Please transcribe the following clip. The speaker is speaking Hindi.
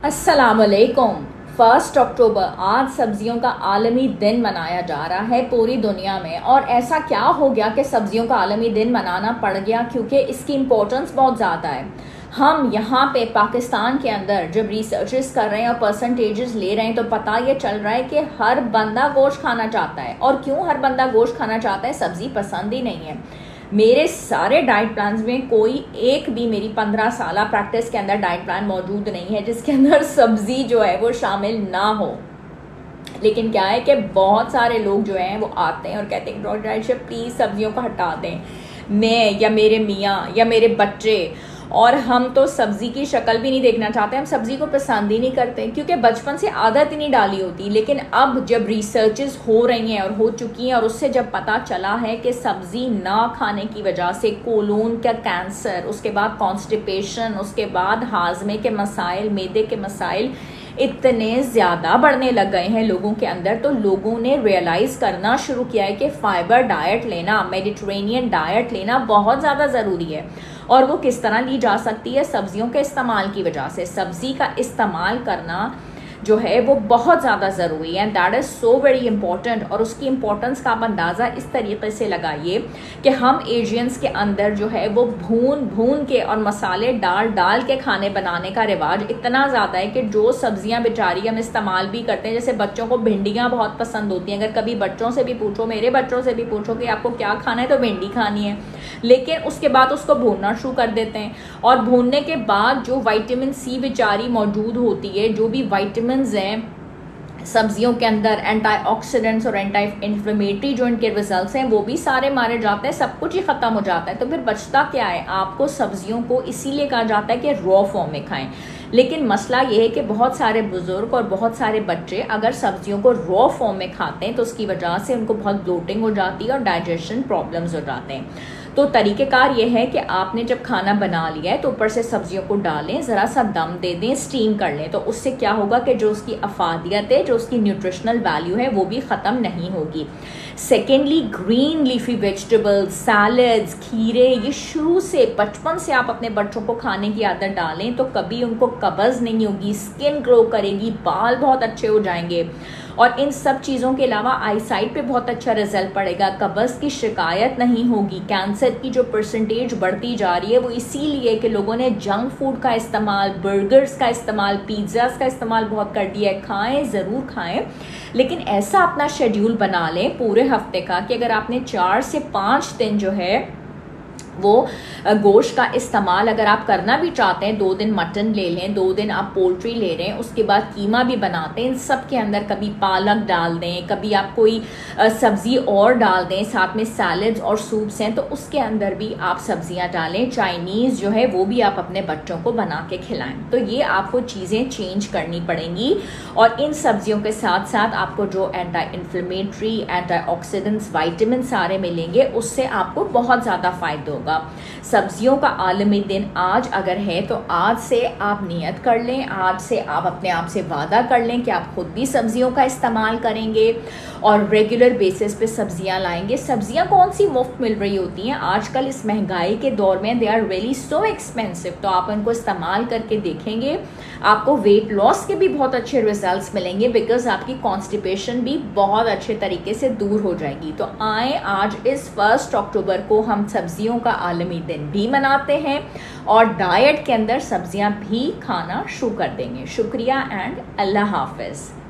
असलकुम फ़र्स्ट अक्टूबर, आज सब्जियों का आलमी दिन मनाया जा रहा है पूरी दुनिया में। और ऐसा क्या हो गया कि सब्जियों का आलमी दिन मनाना पड़ गया क्योंकि इसकी इम्पोर्टेंस बहुत ज़्यादा है। हम यहाँ पे पाकिस्तान के अंदर जब रिसर्चेस कर रहे हैं और परसेंटेजेस ले रहे हैं तो पता ये चल रहा है कि हर बंदा गोश्त खाना चाहता है। और क्यों हर बंदा गोश्त खाना चाहता है? सब्ज़ी पसंद ही नहीं है। मेरे सारे डाइट प्लान में कोई एक भी मेरी पंद्रह साल प्रैक्टिस के अंदर डाइट प्लान मौजूद नहीं है, जिसके अंदर सब्ज़ी जो है वो शामिल ना हो। लेकिन क्या है कि बहुत सारे लोग जो हैं वो आते हैं और कहते हैं डॉक्टर डाइट प्लीज़ सब्जियों को हटा दें। मैं या मेरे मियाँ या मेरे बच्चे और हम तो सब्ज़ी की शक्ल भी नहीं देखना चाहते, हम सब्ज़ी को पसंद ही नहीं करते, क्योंकि बचपन से आदत ही नहीं डाली होती लेकिन अब जब रिसर्चेस हो रही हैं और हो चुकी हैं, और उससे जब पता चला है कि सब्ज़ी ना खाने की वजह से कोलोन का कैंसर, उसके बाद कॉन्स्टिपेशन उसके बाद हाजमे के मसाइल, मैदे के मसाइल इतने ज़्यादा बढ़ने लग गए हैं लोगों के अंदर तो लोगों ने रियलाइज़ करना शुरू किया है कि फाइबर डाइट लेना मेडिट्रेनियन डाइट लेना बहुत ज़्यादा ज़रूरी है। और वो किस तरह ली जा सकती है? सब्जियों के इस्तेमाल की वजह से। सब्ज़ी का इस्तेमाल करना जो है, वो बहुत ज़्यादा ज़रूरी है। That is so very important और उसकी इंपॉर्टेंस का आप अंदाज़ा इस तरीके से लगाइए कि हम एशियंस के अंदर जो है, वो भून भून के और मसाले डाल डाल के खाने बनाने का रिवाज इतना ज़्यादा है कि जो सब्ज़ियाँ बेचारी हम इस्तेमाल भी करते हैं, जैसे बच्चों को भिंडियाँ बहुत पसंद होती हैं। अगर कभी बच्चों से भी पूछो, मेरे बच्चों से भी पूछो कि आपको क्या खाना है तो भिंडी खानी है। लेकिन उसके बाद उसको भूनना शुरू कर देते हैं। और भूनने के बाद जो वाइटामिन सी बेचारी मौजूद होती है, जो भी वाइटामिन हैं, सब्जियों के अंदर एंटीऑक्सीडेंट्स और एंटी इन्फ्लेमेटरी जो इनके रिजल्ट्स हैं, वो भी सारे मारे जाते हैं, सब कुछ ही ख़त्म हो जाता है। तो फिर बचता क्या है? आपको सब्जियों को इसीलिए कहा जाता है कि रॉ फॉर्म में खाएँ। लेकिन मसला ये है कि बहुत सारे बुज़ुर्ग और बहुत सारे बच्चे अगर सब्जियों को रॉ फॉर्म में खाते हैं तो उसकी वजह से उनको बहुत ब्लोटिंग हो जाती है और डाइजेशन प्रॉब्लम्स हो जाते हैं। तो तरीक़ेकार ये है कि आपने जब खाना बना लिया है तो ऊपर से सब्जियों को डालें, ज़रा सा दम दे दें स्टीम कर लें। तो उससे क्या होगा कि जो उसकी अफादियत है, जो उसकी न्यूट्रिशनल वैल्यू है, वो भी ख़त्म नहीं होगी। Secondly green leafy vegetables salads खीरे, ये शुरू से, बचपन से आप अपने बच्चों को खाने की आदत डालें तो कभी उनको कब्ज़ नहीं होगी स्किन ग्रो करेगी, बाल बहुत अच्छे हो जाएँगे। और इन सब चीज़ों के अलावा आई साइड पे बहुत अच्छा रिज़ल्ट पड़ेगा। कब्ज़ की शिकायत नहीं होगी। कैंसर की जो परसेंटेज बढ़ती जा रही है, वो इसीलिए कि लोगों ने जंक फ़ूड का इस्तेमाल बर्गर्स का इस्तेमाल पिज़्ज़ास का इस्तेमाल बहुत कर दिया है। खाएँ, ज़रूर खाएँ। लेकिन ऐसा अपना शेड्यूल बना लें पूरे हफ़्ते का कि अगर आपने चार से पाँच दिन जो है वो गोश्त का इस्तेमाल अगर आप करना भी चाहते हैं, दो दिन मटन ले लें, दो दिन आप पोल्ट्री ले रहे हैं, उसके बाद कीमा भी बनाते हैं, इन सब के अंदर कभी पालक डाल दें, कभी आप कोई सब्ज़ी और डाल दें, साथ में सैलड्स और सूप्स हैं तो उसके अंदर भी आप सब्ज़ियाँ डालें चाइनीज़ जो है वो भी आप अपने बच्चों को बना के खिलाएँ। तो ये आपको चीज़ें चेंज करनी पड़ेंगी और इन सब्जियों के साथ साथ आपको जो एंटी इन्फ्लेमेटरी एंटी ऑक्सीडेंट्स सारे मिलेंगे, उससे आपको बहुत ज़्यादा फ़ायदा होगा। होगा। सब्जियों का आलमी दिन आज अगर है तो आज से आप नियत कर लें, आज से आप अपने आप से वादा कर लें कि आप खुद भी सब्जियों का इस्तेमाल करेंगे और रेगुलर बेसिस पे सब्ज़ियाँ लाएँगे। सब्ज़ियाँ कौन सी मुफ़्त मिल रही होती हैं? आजकल इस महँगाई के दौर में they are really so expensive तो आप उनको इस्तेमाल करके देखेंगे। आपको वेट लॉस के भी बहुत अच्छे रिजल्ट्स मिलेंगे बिकॉज़ आपकी कॉन्स्टिपेशन भी बहुत अच्छे तरीके से दूर हो जाएगी। तो आए आज इस फ़र्स्ट अक्टूबर को हम सब्जियों का आलमी दिन भी मनाते हैं और डाइट के अंदर सब्ज़ियाँ भी खाना शुरू कर देंगे। शुक्रिया एंड अल्लाह हाफिज़।